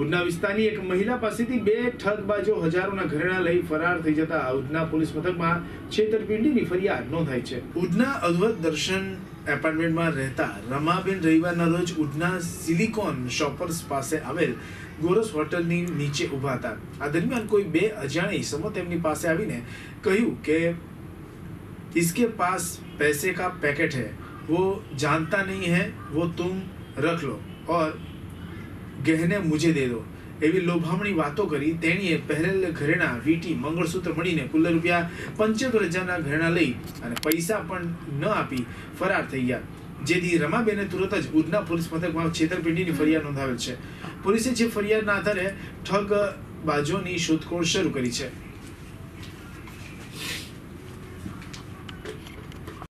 ઉધના વિસ્તારની એક મહિલા પાસેથી બે ઠગબાજો હજારોના ઘરેણા લઈ ફરાર થઈ જતા ઉધના પોલીસ મથકમાં છેતરપિંડીની ફરિયાદ નોંધાઈ છે ઉધના અદ્વત દર્શન એપાર્ટમેન્ટમાં રહેતા રમાબેન રવિવારના રોજ ઉધના સિલિકોન શોપર્સ પાસે આવેલ ગોરસ હોટલની નીચે ઊભા હતા આ દરમિયાન કોઈ બે અજાણી ઇસમો તેમની પાસે આવીને કહ્યું કે इसके पास पैसे का पैकेट है वो जानता नहीं है वो तुम रख લો और ગહેને મુજે દે એવી લોભામણી વાતો કરી તેણીએ પહેરેલ ઘરેણા વીટી મંગળસૂત્ર મળીને કુલ રૂપિયા પંચોતેર હજારના ઘરેણા લઈ અને પૈસા પણ ન આપી ફરાર થઈ ગયા. જેથી રમાબેને તુરત જ ઉધના પોલીસ મથકમાં છેતરપિંડીની ફરિયાદ નોંધાવેલ છે. પોલીસે જે ફરિયાદના આધારે ઠગ બાજોની શોધખોળ શરૂ કરી છે.